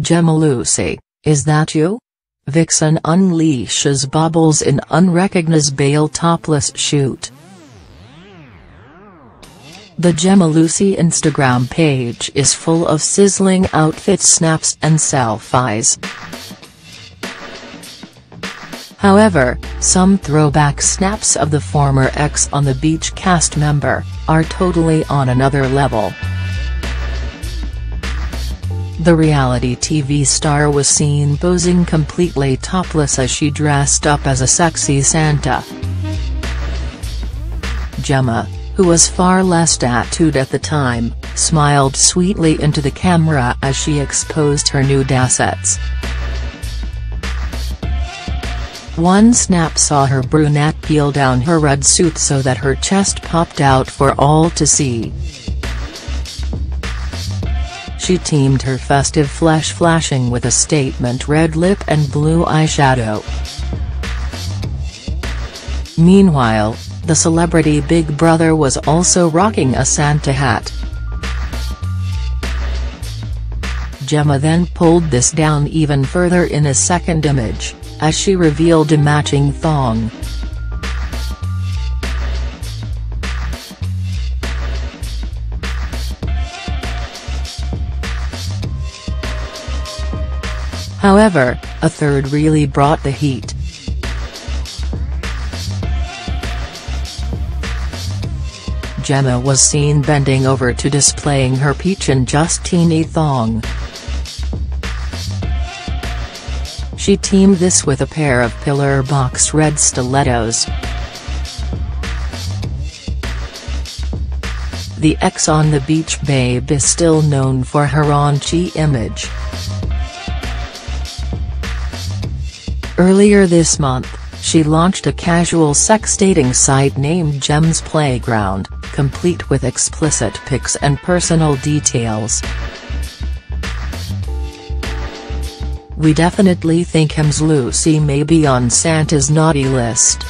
Jemma Lucy, is that you? Vixen unleashes bubbles in unrecognizable topless shoot. The Jemma Lucy Instagram page is full of sizzling outfit snaps and selfies. However, some throwback snaps of the former Ex on the Beach cast member, are totally on another level. The reality TV star was seen posing completely topless as she dressed up as a sexy Santa. Jemma, who was far less tattooed at the time, smiled sweetly into the camera as she exposed her nude assets. One snap saw her brunette peel down her red suit so that her chest popped out for all to see. She teamed her festive flesh flashing with a statement red lip and blue eyeshadow. Meanwhile, the celebrity Big Brother was also rocking a Santa hat. Jemma then pulled this down even further in a second image as she revealed a matching thong. However, a third really brought the heat. Jemma was seen bending over to displaying her peach and just teeny thong. She teamed this with a pair of pillar box red stilettos. The ex on the beach babe is still known for her raunchy image. Earlier this month, she launched a casual sex dating site named Gems Playground, complete with explicit pics and personal details. We definitely think Gems Lucy may be on Santa's naughty list.